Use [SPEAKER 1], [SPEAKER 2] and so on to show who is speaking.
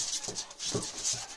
[SPEAKER 1] フッ。